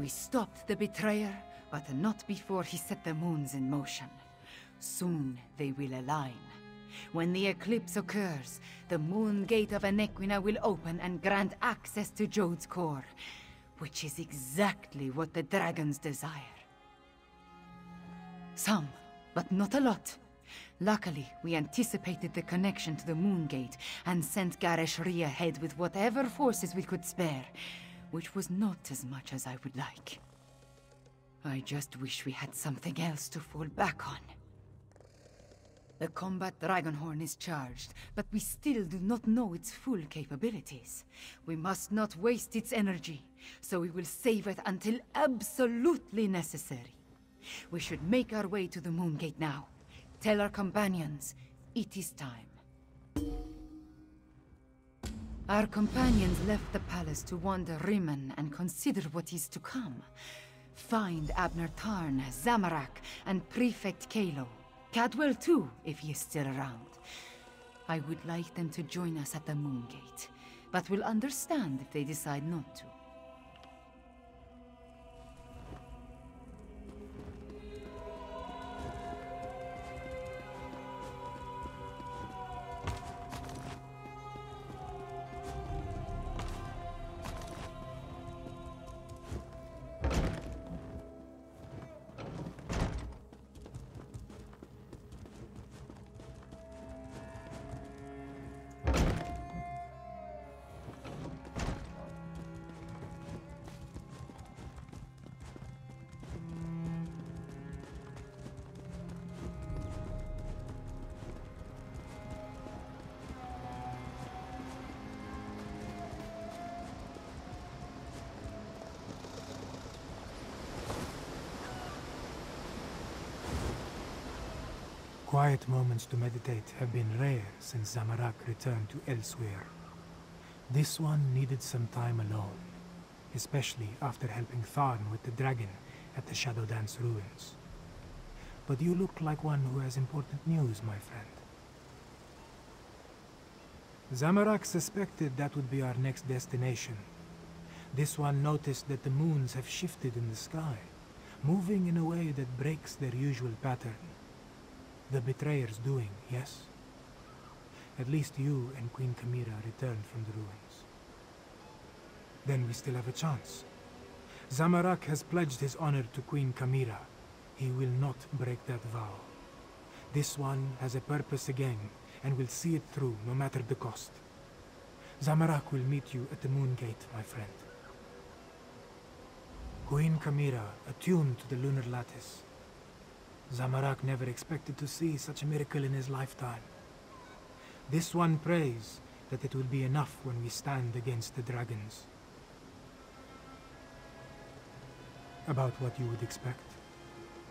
We stopped the betrayer, but not before he set the moons in motion. Soon they will align. When the eclipse occurs, the moon gate of Anequina will open and grant access to Jode's core, which is exactly what the dragons desire. Some, but not a lot. Luckily, we anticipated the connection to the Moon Gate and sent Gharesh-ri ahead with whatever forces we could spare, which was not as much as I would like. I just wish we had something else to fall back on. The combat Dragonhorn is charged, but we still do not know its full capabilities. We must not waste its energy, so we will save it until absolutely necessary. We should make our way to the Moongate now. Tell our companions, it is time. Our companions left the palace to wander Rimmen and consider what is to come. Find Abnur Tharn, Zamarak, and Prefect Calo. Cadwell too, if he is still around. I would like them to join us at the Moongate, but will understand if they decide not to. Quiet moments to meditate have been rare since Zamarak returned to Elsweyr. This one needed some time alone, especially after helping Tharn with the dragon at the Shadow Dance ruins. But you look like one who has important news, my friend. Zamarak suspected that would be our next destination. This one noticed that the moons have shifted in the sky, moving in a way that breaks their usual pattern. The betrayer's doing, yes? At least you and Queen Khamira returned from the ruins. Then we still have a chance. Zamarak has pledged his honor to Queen Khamira. He will not break that vow. This one has a purpose again, and will see it through no matter the cost. Zamarak will meet you at the Moon Gate, my friend. Queen Khamira, attuned to the lunar lattice, Zamarak never expected to see such a miracle in his lifetime. This one prays that it will be enough when we stand against the dragons. About what you would expect.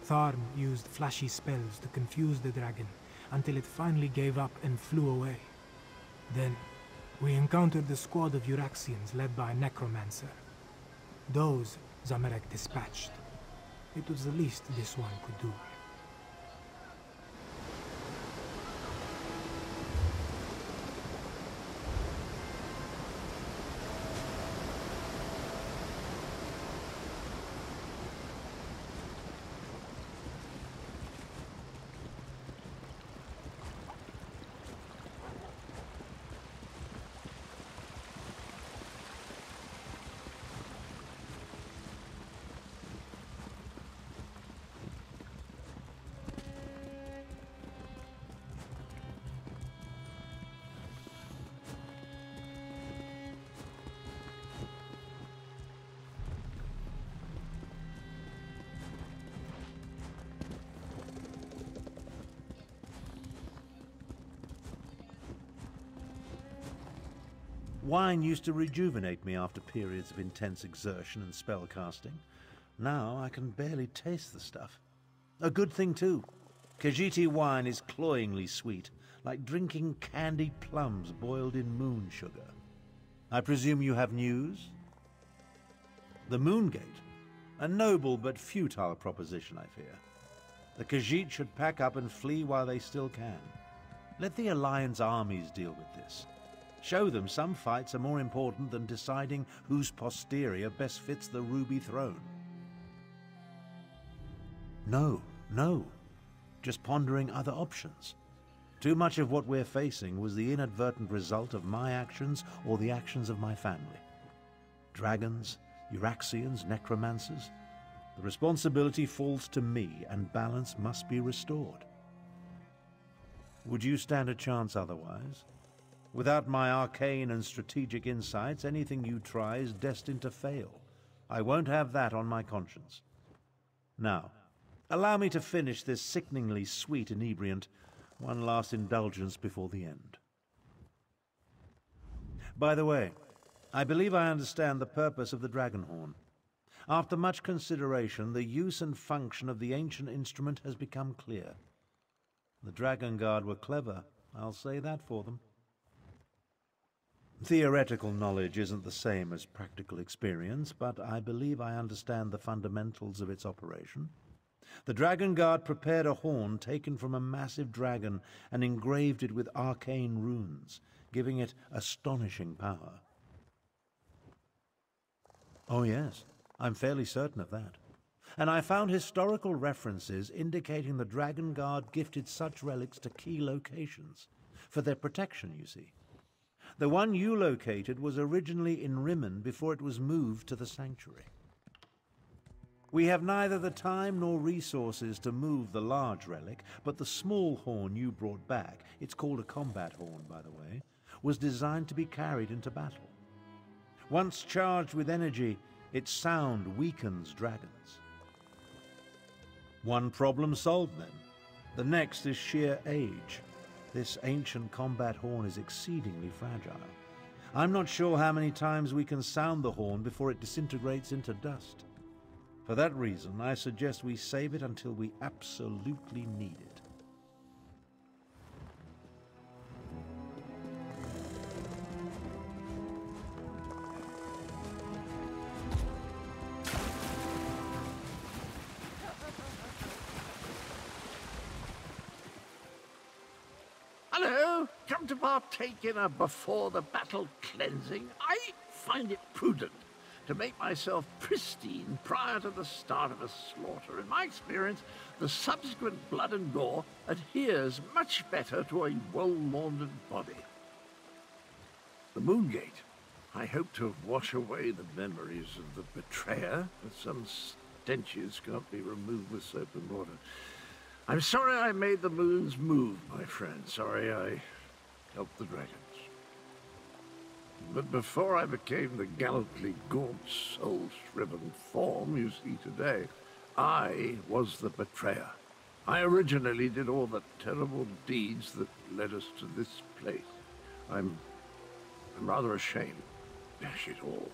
Tharn used flashy spells to confuse the dragon until it finally gave up and flew away. Then, we encountered a squad of Euraxians led by a necromancer. Those Zamarak dispatched. It was the least this one could do. Wine used to rejuvenate me after periods of intense exertion and spell casting. Now I can barely taste the stuff. A good thing, too. Khajiiti wine is cloyingly sweet, like drinking candied plums boiled in moon sugar. I presume you have news? The Moongate? A noble but futile proposition, I fear. The Khajiit should pack up and flee while they still can. Let the Alliance armies deal with this. Show them some fights are more important than deciding whose posterior best fits the Ruby Throne. No, no. Just pondering other options. Too much of what we're facing was the inadvertent result of my actions or the actions of my family. Dragons, Euraxians, necromancers. The responsibility falls to me, and balance must be restored. Would you stand a chance otherwise? Without my arcane and strategic insights, anything you try is destined to fail. I won't have that on my conscience. Now, allow me to finish this sickeningly sweet inebriant, one last indulgence before the end. By the way, I believe I understand the purpose of the dragon horn. After much consideration, the use and function of the ancient instrument has become clear. The Dragon Guard were clever, I'll say that for them. Theoretical knowledge isn't the same as practical experience, but I believe I understand the fundamentals of its operation. The Dragon Guard prepared a horn taken from a massive dragon and engraved it with arcane runes, giving it astonishing power. Oh, yes, I'm fairly certain of that. And I found historical references indicating the Dragon Guard gifted such relics to key locations. For their protection, you see. The one you located was originally in Rimmen before it was moved to the sanctuary. We have neither the time nor resources to move the large relic, but the small horn you brought back, it's called a combat horn, by the way, was designed to be carried into battle. Once charged with energy, its sound weakens dragons. One problem solved then. The next is sheer age. This ancient combat horn is exceedingly fragile. I'm not sure how many times we can sound the horn before it disintegrates into dust. For that reason, I suggest we save it until we absolutely need it. Partake in a before the battle cleansing, I find it prudent to make myself pristine prior to the start of a slaughter. In my experience, the subsequent blood and gore adheres much better to a well-laundered body. The Moongate. I hope to wash away the memories of the betrayer, but some stenches can't be removed with soap and water. I'm sorry I made the moons move, my friend. Sorry I help the dragons. But before I became the gallantly gaunt, soul-shriven form you see today, I was the betrayer. I originally did all the terrible deeds that led us to this place. I'm... I'm rather ashamed. Dash it all.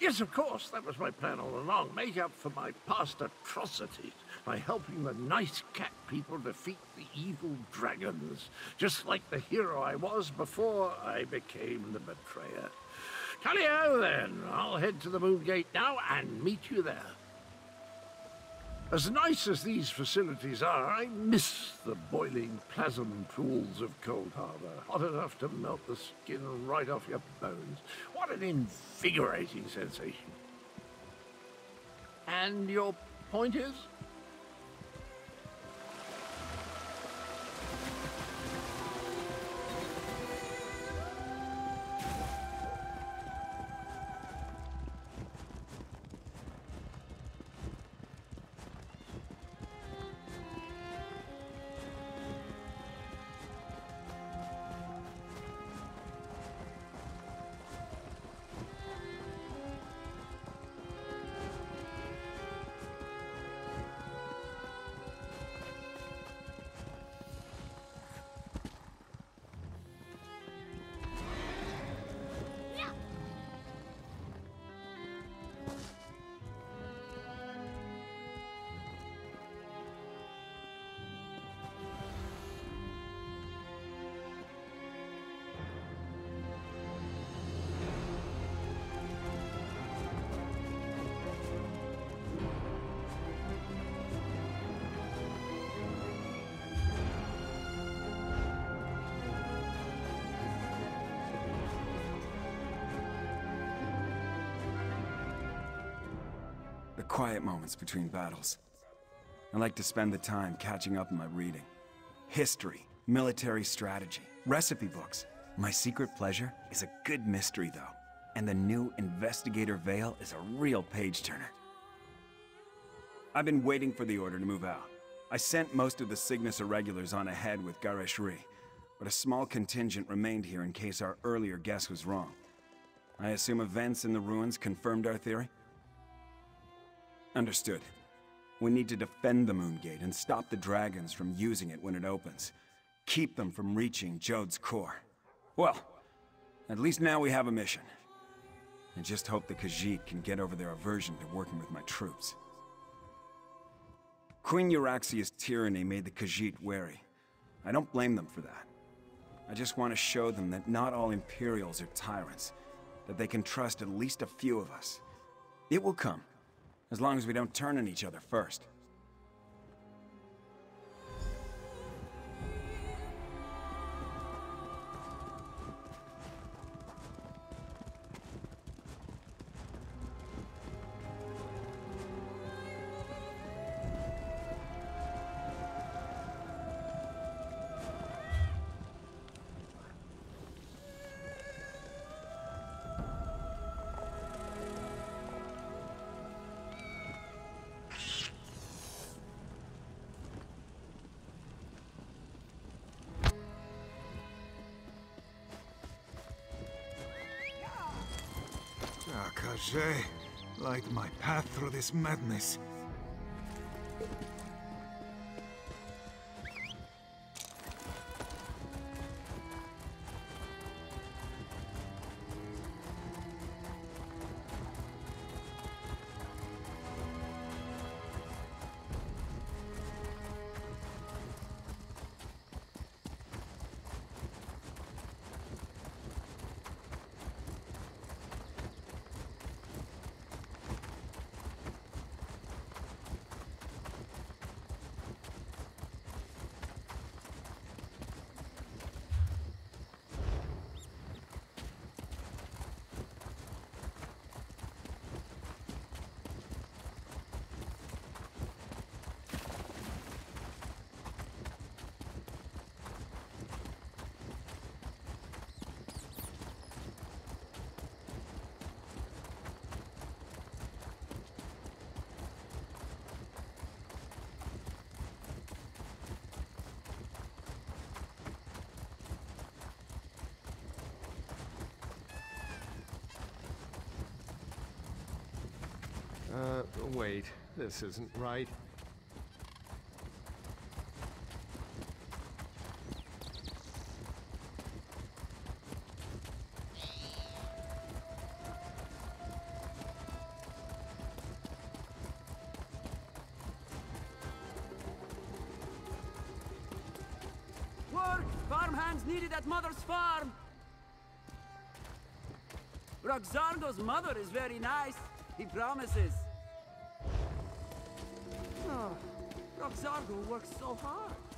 Yes, of course, that was my plan all along. Make up for my past atrocities by helping the nice cat people defeat the evil dragons, just like the hero I was before I became the betrayer. Tally-ho, then. I'll head to the Moongate now and meet you there. As nice as these facilities are, I miss the boiling plasm pools of Coldharbour, hot enough to melt the skin right off your bones. What an invigorating sensation. And your point is? Quiet moments between battles. I like to spend the time catching up on my reading. History, military strategy, recipe books. My secret pleasure is a good mystery, though. And the new Investigator Vale is a real page-turner. I've been waiting for the order to move out. I sent most of the Cygnus irregulars on ahead with Gharesh-ri, but a small contingent remained here in case our earlier guess was wrong. I assume events in the ruins confirmed our theory? Understood. We need to defend the Moongate and stop the dragons from using it when it opens. Keep them from reaching Jode's core. Well, at least now we have a mission. I just hope the Khajiit can get over their aversion to working with my troops. Queen Euraxia's tyranny made the Khajiit wary. I don't blame them for that. I just want to show them that not all Imperials are tyrants, that they can trust at least a few of us. It will come. As long as we don't turn on each other first. Light my path through this madness. Wait. This isn't right. Work! Needed at Mother's farm! Roxardo's mother is very nice. He promises. Roxardo works so hard.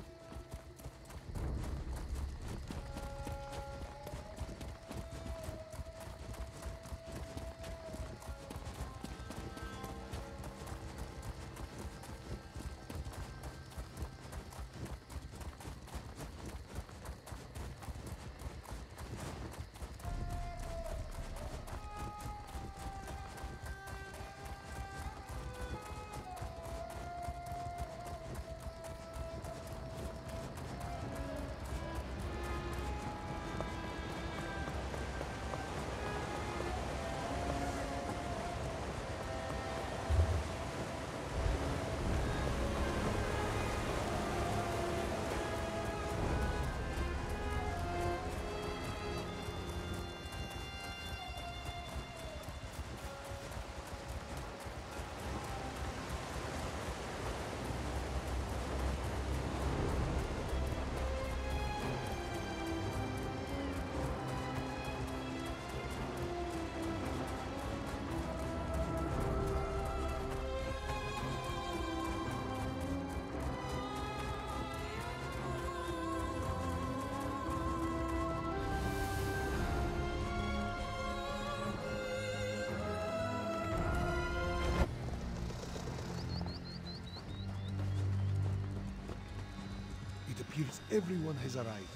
Believes everyone has arrived.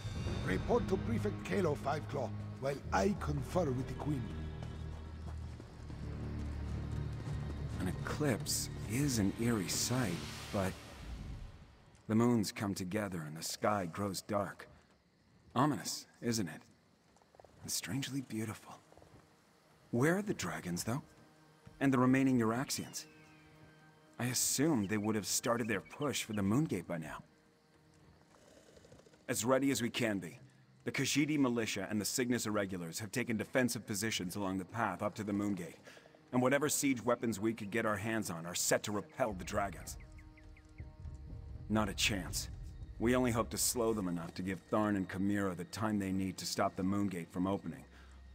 Report to Prefect Calo Five Claw, while I confer with the Queen. An eclipse is an eerie sight, but... The moons come together and the sky grows dark. Ominous, isn't it? And strangely beautiful. Where are the dragons, though? And the remaining Euraxians? I assumed they would have started their push for the Moongate by now. As ready as we can be. The Khajiit militia and the Cygnus Irregulars have taken defensive positions along the path up to the Moongate, and whatever siege weapons we could get our hands on are set to repel the dragons. Not a chance. We only hope to slow them enough to give Tharn and Khamira the time they need to stop the Moongate from opening,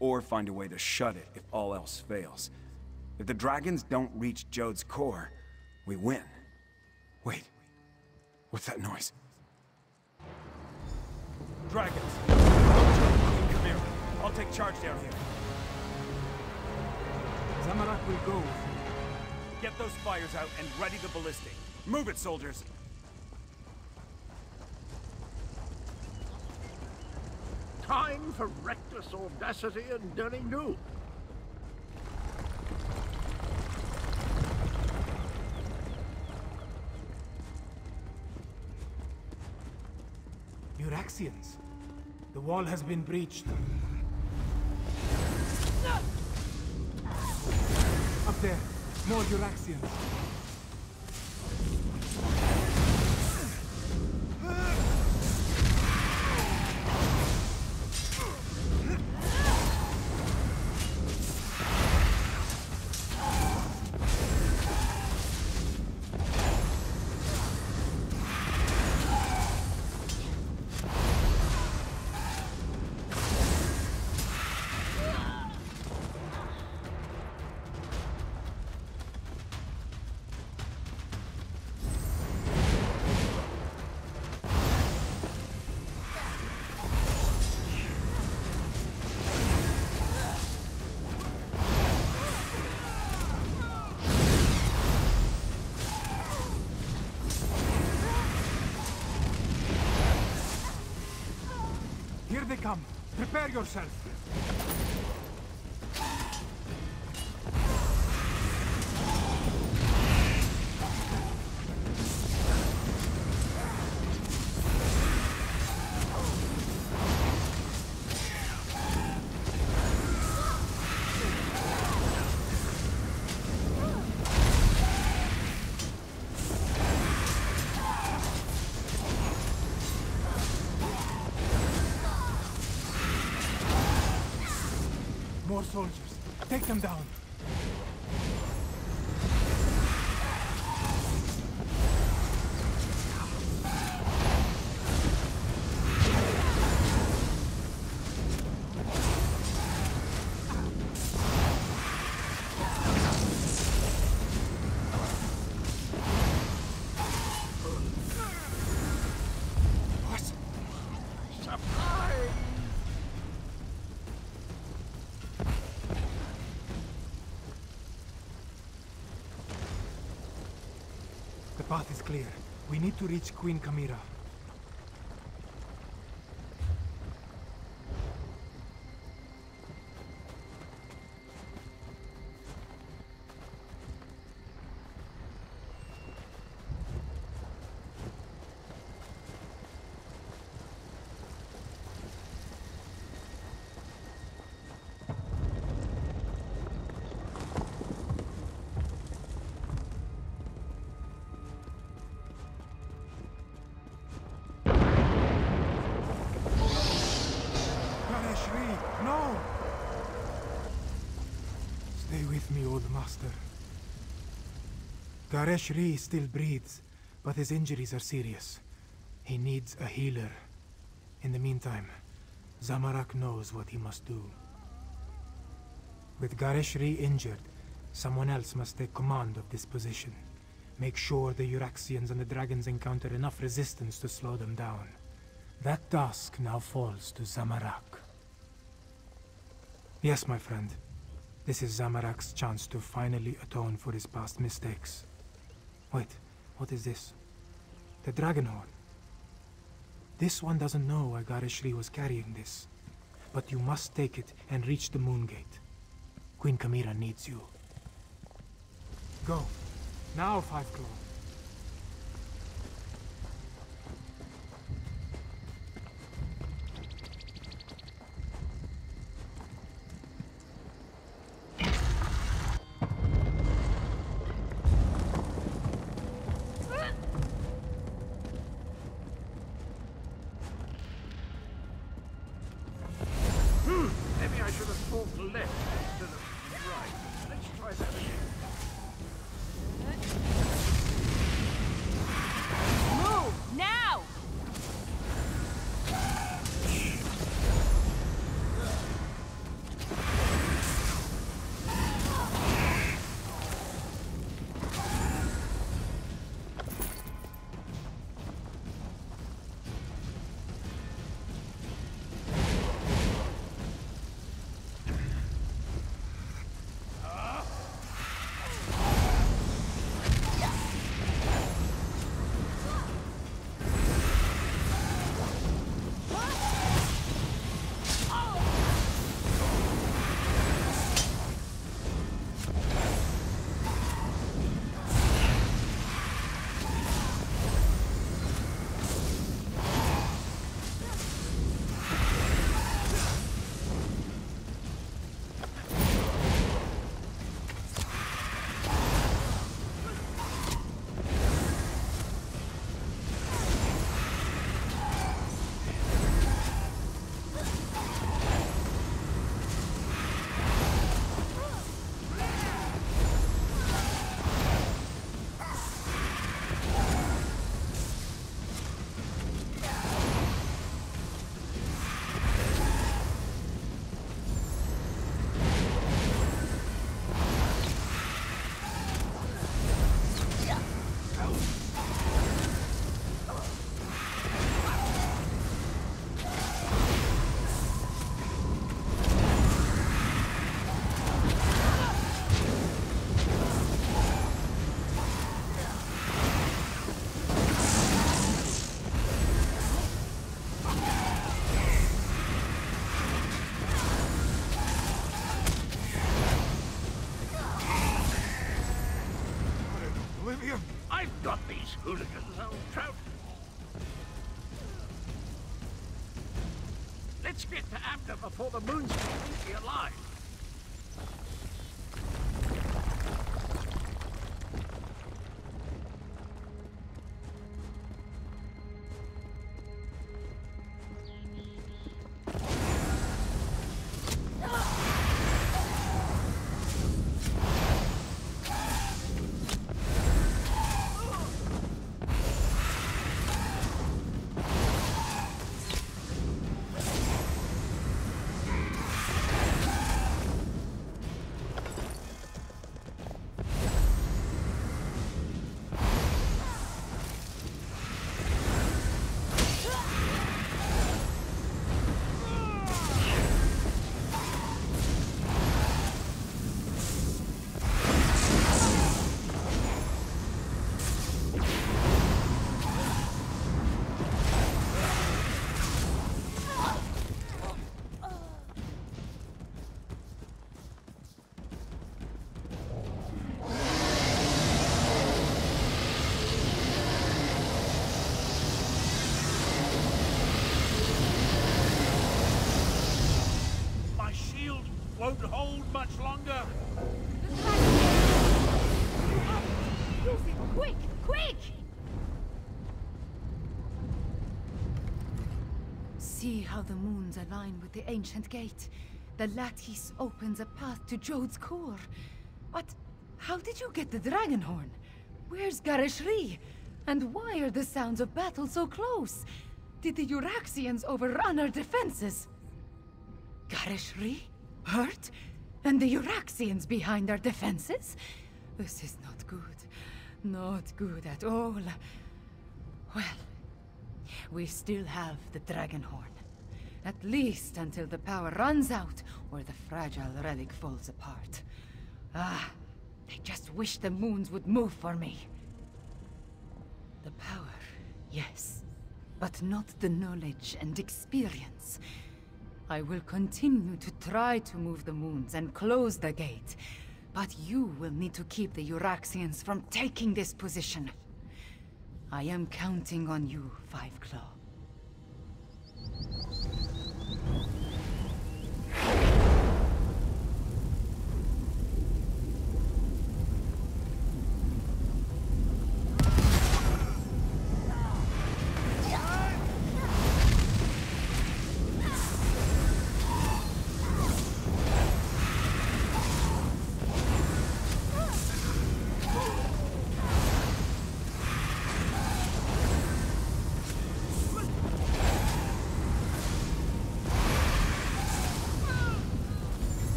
or find a way to shut it if all else fails. If the dragons don't reach Jode's core, we win. Wait, what's that noise? Dragons! Come here. I'll take charge down here. Zamarak will go. Get those fires out and ready the ballistic. Move it, soldiers! Time for reckless audacity and daring do. Euraxians. The wall has been breached. Up there. More Euraxians. Prepare Take them down. Need to reach Queen Khamira. Gharesh-ri still breathes, but his injuries are serious. He needs a healer. In the meantime, Zamarak knows what he must do. With Gharesh-ri injured, someone else must take command of this position. Make sure the Euraxians and the dragons encounter enough resistance to slow them down. That task now falls to Zamarak. Yes, my friend. This is Zamarak's chance to finally atone for his past mistakes. Wait, what is this? The Dragon Horn. This one doesn't know why Gharesh-ri was carrying this. But you must take it and reach the Moon Gate. Queen Khamira needs you. Go. Now, Five Claw. Let's get to Abnur before the moon's completely alive. The align with the ancient gate. The lattice opens a path to Jode's core. But how did you get the dragon horn? Where's Gharesh-ri? And why are the sounds of battle so close? Did the Euraxians overrun our defenses? Gharesh-ri? Hurt? And the Euraxians behind our defenses? This is not good. Not good at all. Well, we still have the dragon horn. At least until the power runs out or the fragile relic falls apart. Ah, I just wish the moons would move for me. The power, yes. but not the knowledge and experience. I will continue to try to move the moons and close the gate, but you will need to keep the Euraxians from taking this position. I am counting on you, Five Claw.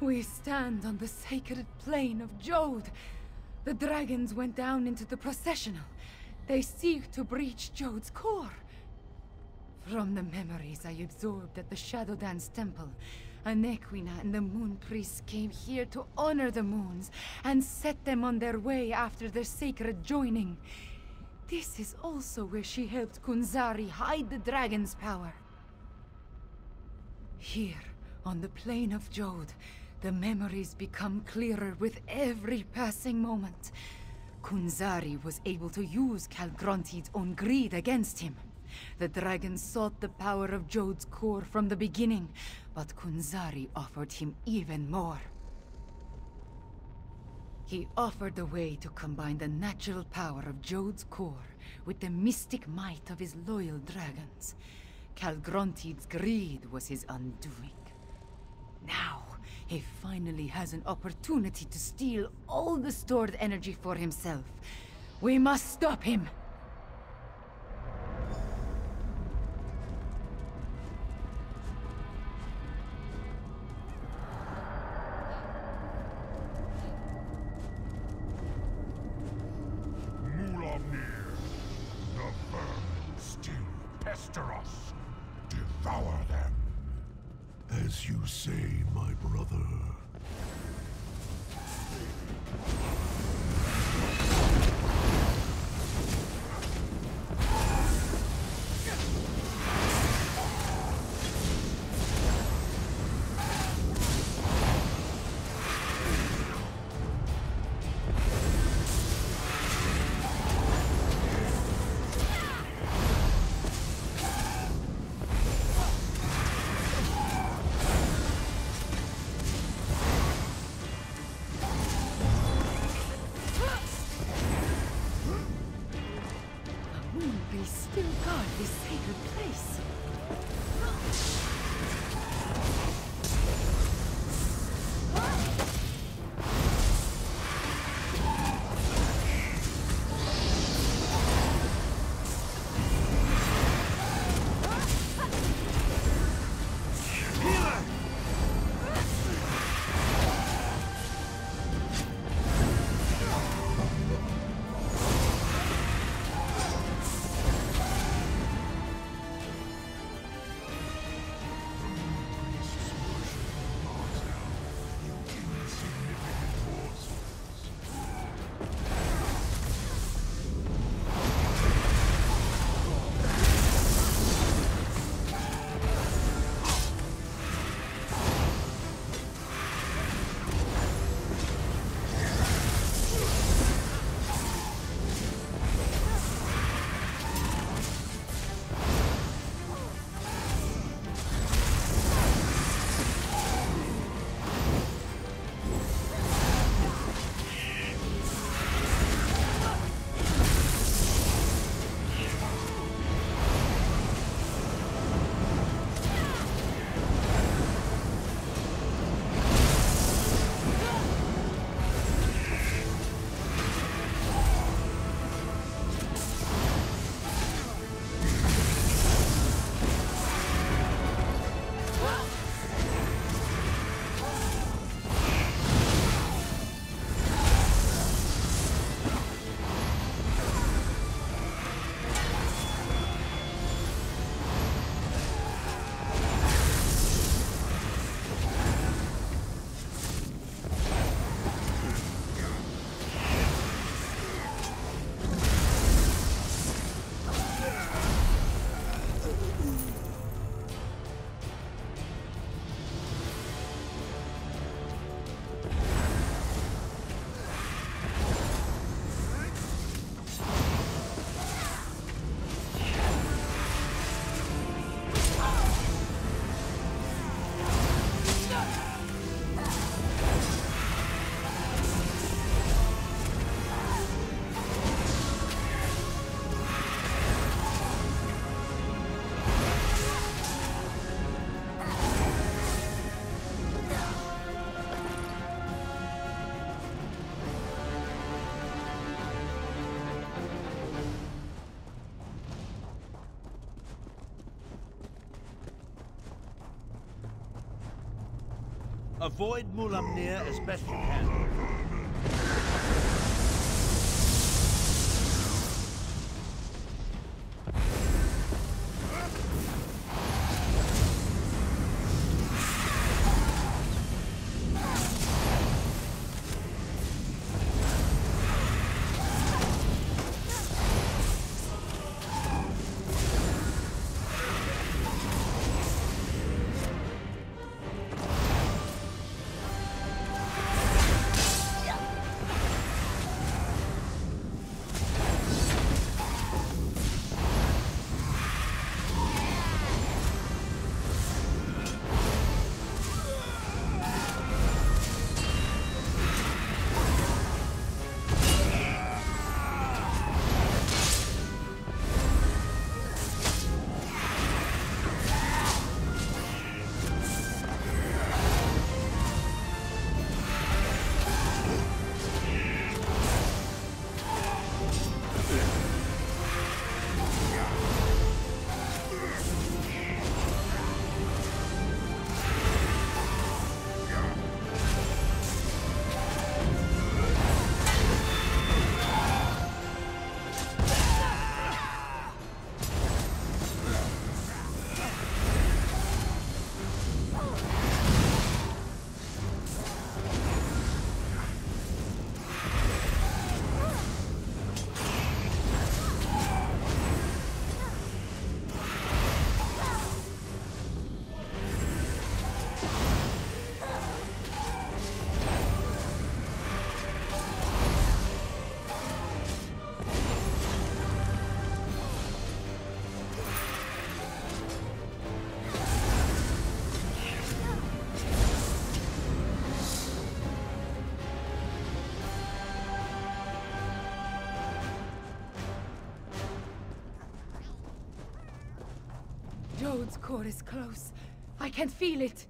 We stand on the sacred plain of Jode. The dragons went down into the processional. They seek to breach Jode's core. From the memories I absorbed at the Shadow Dance Temple, Anequina and the Moon Priests came here to honor the moons and set them on their way after their sacred joining. This is also where she helped Khunzar-ri hide the dragon's power. Here, on the plane of Jode, the memories become clearer with every passing moment. Khunzar-ri was able to use Kaalgrontiid's own greed against him. The dragon sought the power of Jode's core from the beginning, but Khunzar-ri offered him even more. He offered a way to combine the natural power of Jode's core with the mystic might of his loyal dragons. Kaalgrontiid's greed was his undoing. Now, he finally has an opportunity to steal all the stored energy for himself. We must stop him! Mulaamnir as best you Jode's core is close. I can feel it.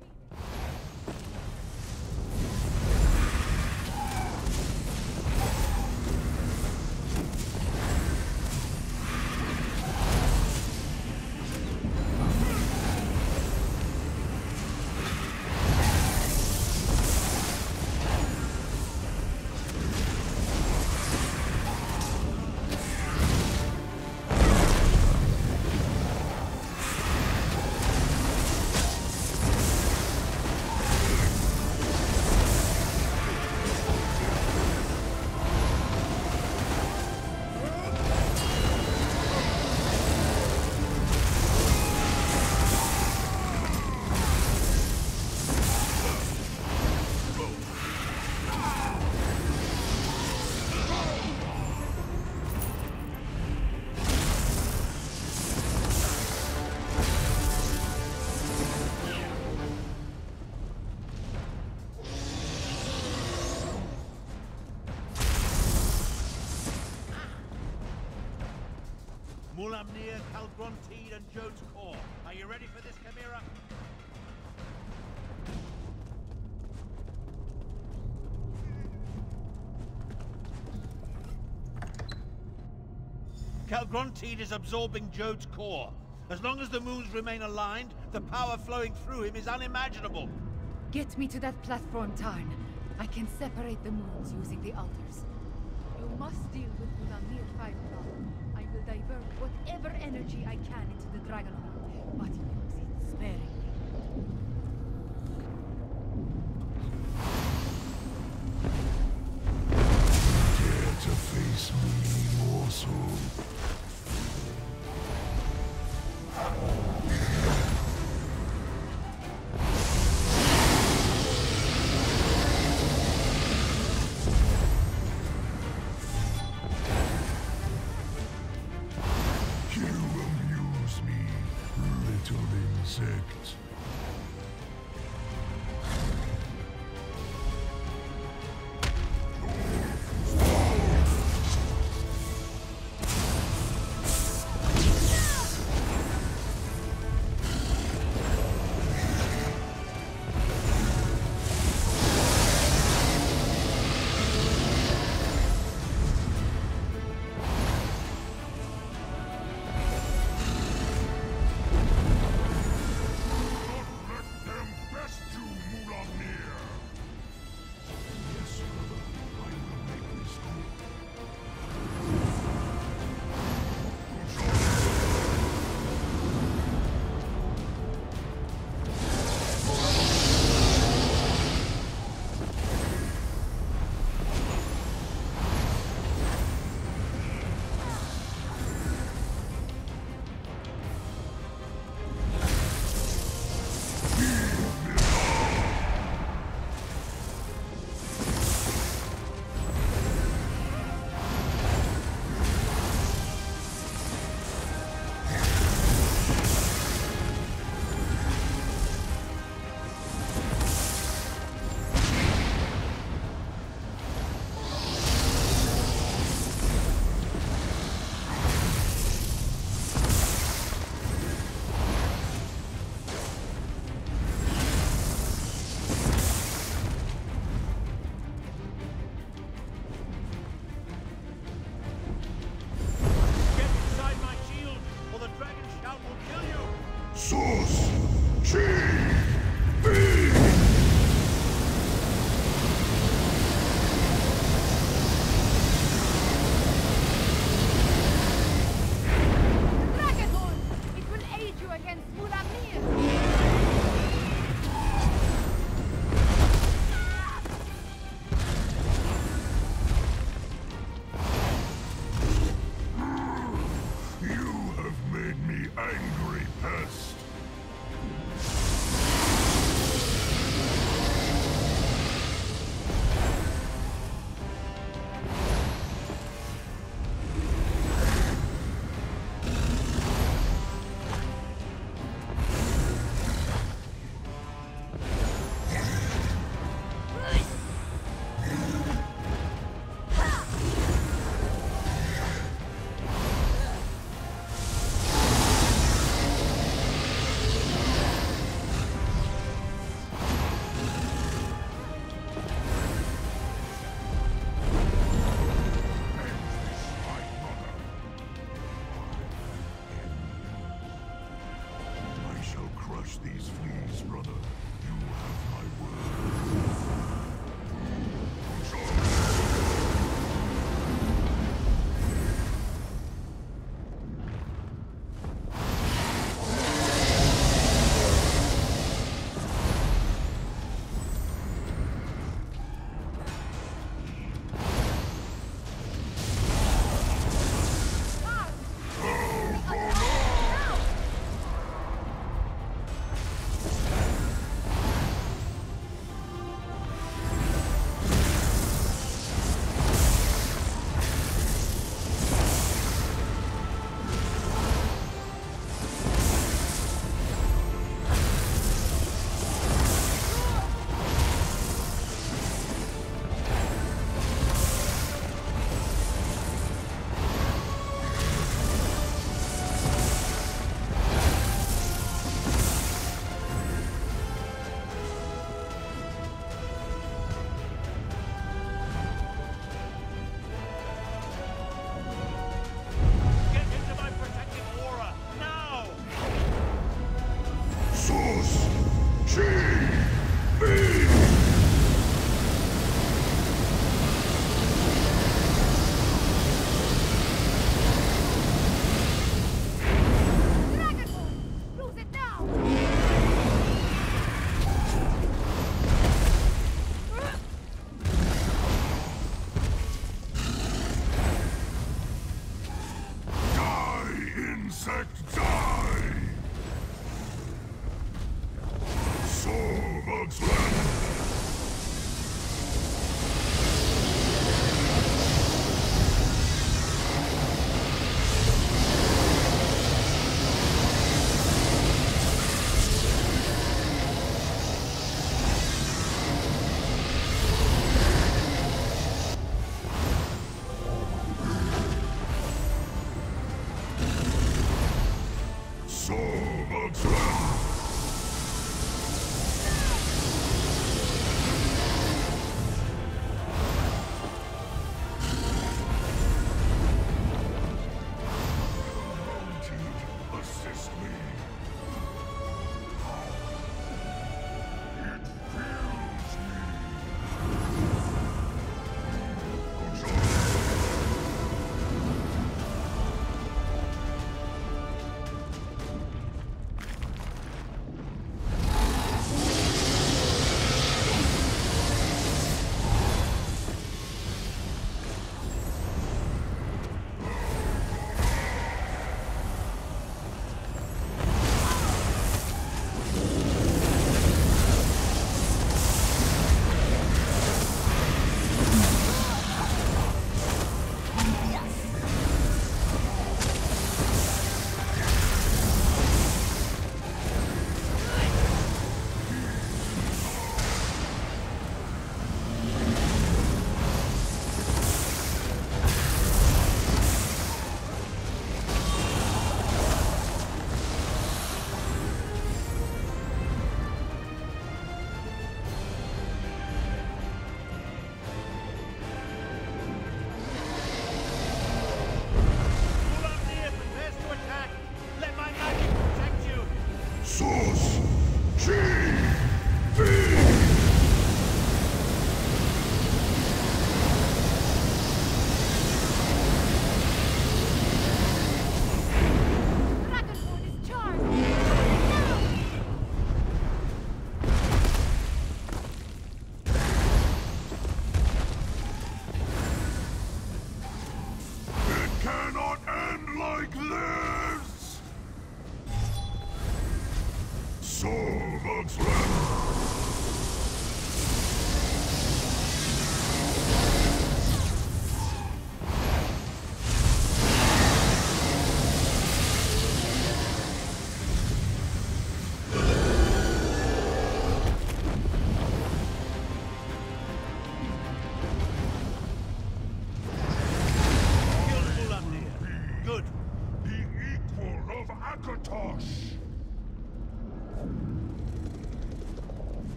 Mulaamnir, Kaalgrontiid, and Jode's Core. Are you ready for this, Khamira? Kaalgrontiid is absorbing Jode's core. As long as the moons remain aligned, the power flowing through him is unimaginable. Get me to that platform, Tharn. I can separate the moons using the altars. You must deal with Mulaamnir 5 I will divert whatever energy I can into the Dragonhorn, but use it sparingly.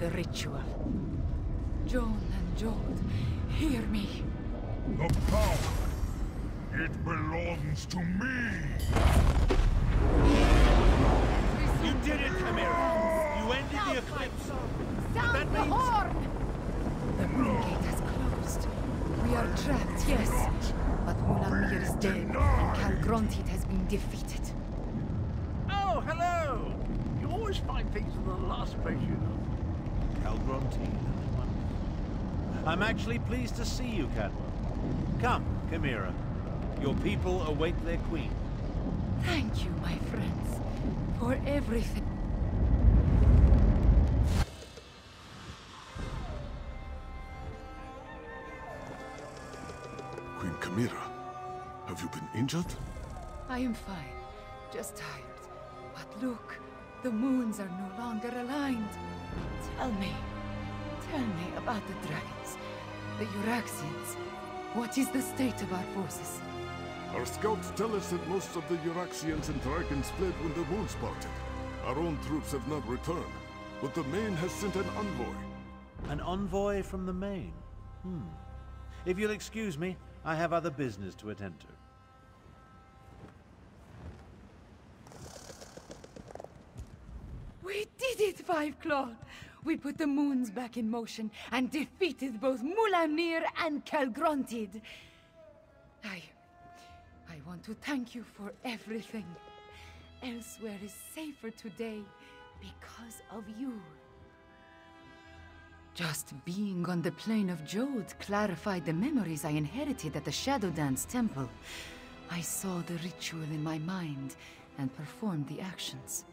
The ritual. Jone and Jode, hear me. The power It belongs to me! You did it, Khamira! You ended the eclipse! Sound That the means- horn! The moon gate has closed. We are trapped, yes. But Mulaamnir is dead, and Cal Grontit has been defeated. Oh, hello! You always find things in the last place you know. Kaalgrontiid. I'm actually pleased to see you, Cadwell. Come, Khamira. Your people await their queen. Thank you, my friends, for everything. Queen Khamira, have you been injured? I am fine, just tired. But look, the moons are no longer aligned. Tell me, tell me about the dragons, the Euraxians. What is the state of our forces? Our scouts tell us that most of the Euraxians and dragons fled when the moon parted. Our own troops have not returned, but the Mane has sent an envoy. An envoy from the Mane. Hmm. If you'll excuse me, I have other business to attend to. We did it, Five Claw! We put the moons back in motion and defeated both Mulaamnir and Kaalgrontiid. I... I want to thank you for everything. Elsweyr is safer today because of you. Just being on the plane of Jode clarified the memories I inherited at the Shadow Dance Temple. I saw the ritual in my mind and performed the actions.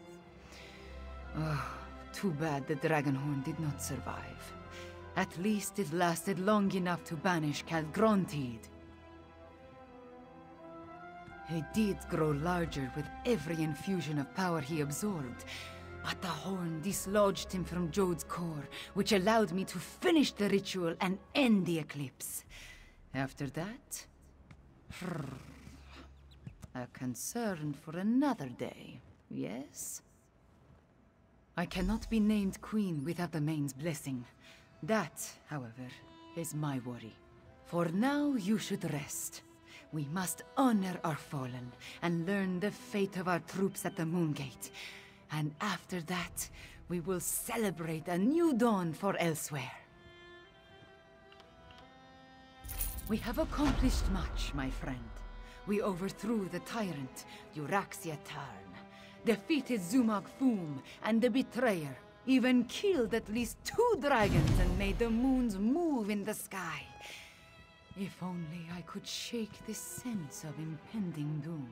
Oh, too bad the Dragonhorn did not survive. At least it lasted long enough to banish Kaalgrontiid. He did grow larger with every infusion of power he absorbed, but the horn dislodged him from Jode's core, which allowed me to finish the ritual and end the eclipse. After that... A concern for another day, yes? I cannot be named queen without the Mane's blessing. That, however, is my worry. For now, you should rest. We must honor our fallen and learn the fate of our troops at the Moongate. And after that, we will celebrate a new dawn for Elsweyr. We have accomplished much, my friend. We overthrew the tyrant, Euraxia Tharn, defeated Zumog Phoom and the Betrayer, even killed at least two dragons and made the moons move in the sky. If only I could shake this sense of impending doom.